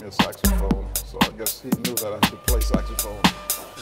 me a saxophone, so I guess he knew that I could play saxophone.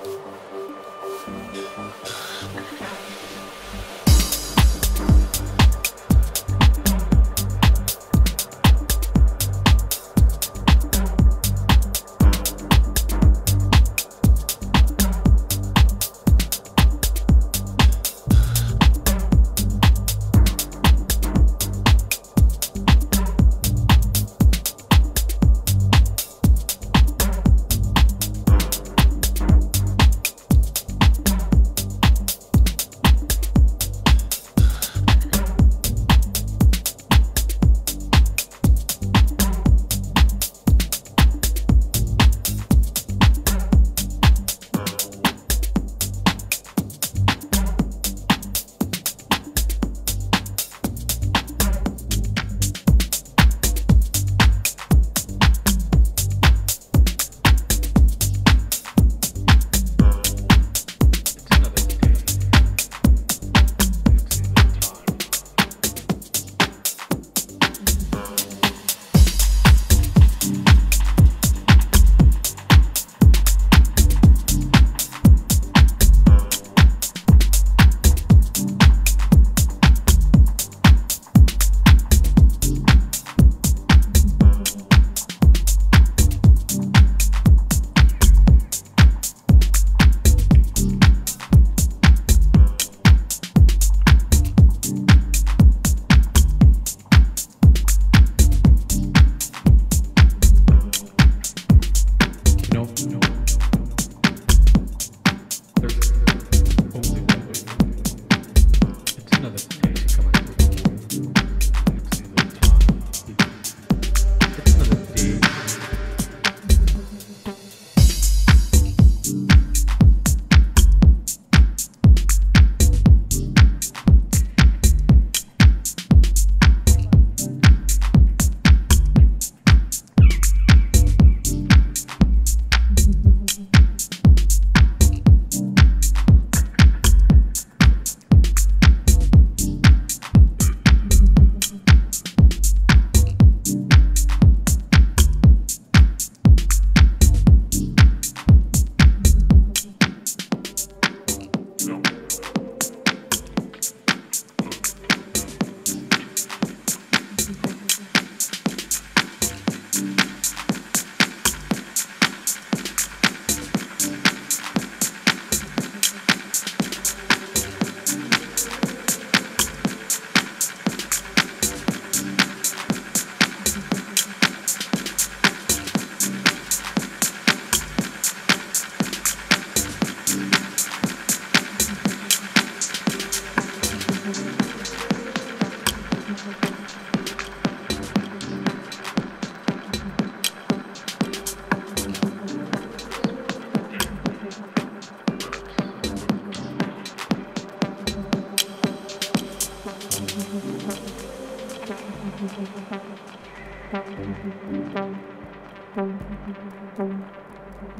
うん。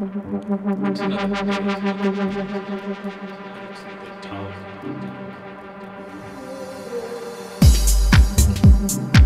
Thank you.